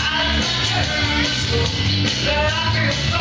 I turn so dark.